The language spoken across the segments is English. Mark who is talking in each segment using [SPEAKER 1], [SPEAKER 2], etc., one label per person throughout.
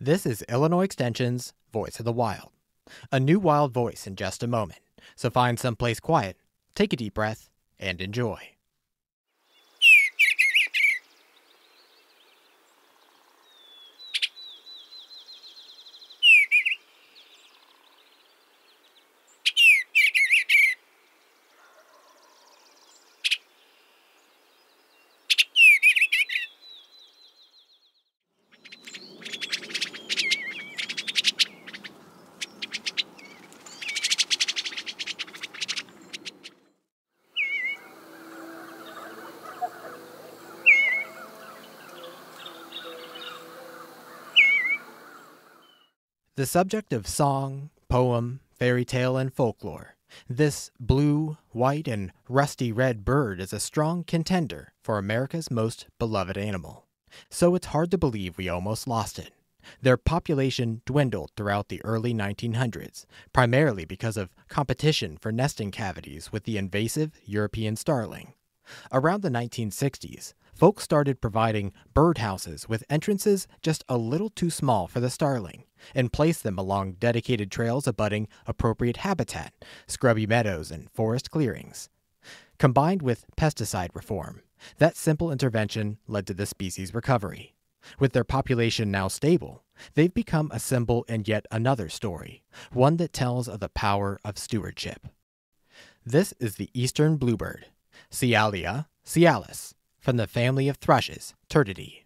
[SPEAKER 1] This is Illinois Extension's Voice of the Wild. A new wild voice in just a moment. So find someplace quiet, take a deep breath, and enjoy. The subject of song, poem, fairy tale, and folklore, this blue, white, and rusty red bird is a strong contender for America's most beloved animal. So it's hard to believe we almost lost it. Their population dwindled throughout the early 1900s, primarily because of competition for nesting cavities with the invasive European starling. Around the 1960s, folks started providing birdhouses with entrances just a little too small for the starling and place them along dedicated trails abutting appropriate habitat, scrubby meadows, and forest clearings. Combined with pesticide reform, that simple intervention led to the species' recovery. With their population now stable, they've become a symbol in yet another story, one that tells of the power of stewardship. This is the eastern bluebird, Sialia sialis, from the family of thrushes, Turdidae.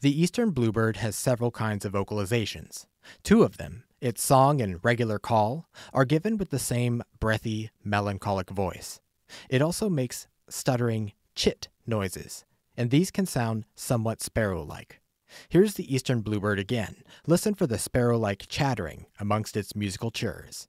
[SPEAKER 1] The eastern bluebird has several kinds of vocalizations. Two of them, its song and regular call, are given with the same breathy, melancholic voice. It also makes stuttering chit noises, and these can sound somewhat sparrow like. Here's the eastern bluebird again. Listen for the sparrow like chattering amongst its musical churs.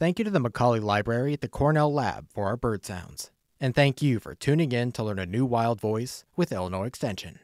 [SPEAKER 1] Thank you to the Macaulay Library at the Cornell Lab for our bird sounds. And thank you for tuning in to learn a new wild voice with Illinois Extension.